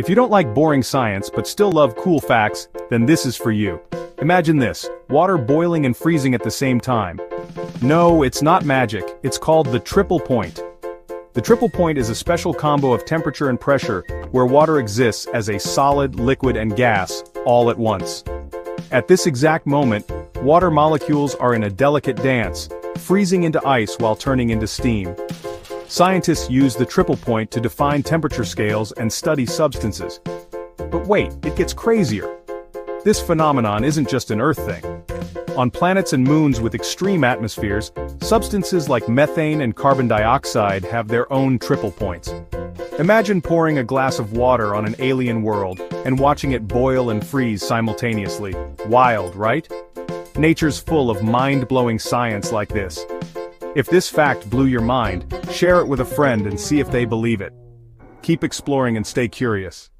If you don't like boring science but still love cool facts, then this is for you. Imagine this, water boiling and freezing at the same time. No, it's not magic, it's called the triple point. The triple point is a special combo of temperature and pressure, where water exists as a solid, liquid and gas, all at once. At this exact moment, water molecules are in a delicate dance, freezing into ice while turning into steam. Scientists use the triple point to define temperature scales and study substances. But wait, it gets crazier. This phenomenon isn't just an Earth thing. On planets and moons with extreme atmospheres, substances like methane and carbon dioxide have their own triple points. Imagine pouring a glass of water on an alien world and watching it boil and freeze simultaneously. Wild, right? Nature's full of mind-blowing science like this. If this fact blew your mind, share it with a friend and see if they believe it. Keep exploring and stay curious.